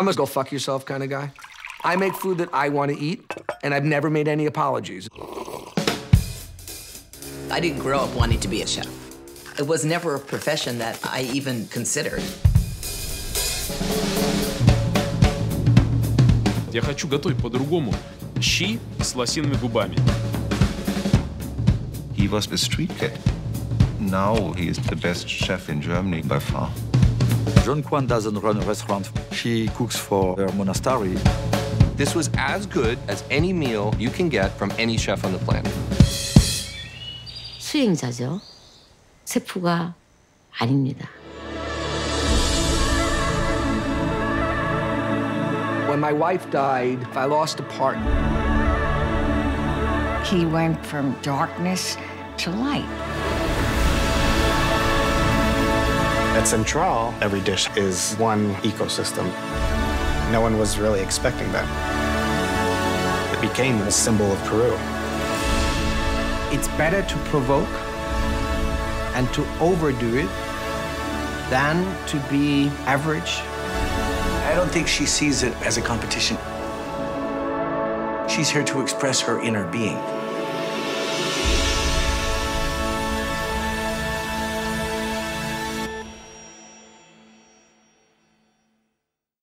I'm a go fuck yourself kind of guy. I make food that I want to eat, and I've never made any apologies. I didn't grow up wanting to be a chef. It was never a profession that I even considered. Я хочу готовить по-другому. Щи с лосиными губами. He was a street kid. Now he is the best chef in Germany by far. Jeong Kwan doesn't run a restaurant. She cooks for her monastery. This was as good as any meal you can get from any chef on the planet. 수행자죠. 셰프가 아닙니다. When my wife died, I lost a partner. He went from darkness to light. At Central, every dish is one ecosystem. No one was really expecting that. It became a symbol of Peru. It's better to provoke and to overdo it than to be average. I don't think she sees it as a competition. She's here to express her inner being.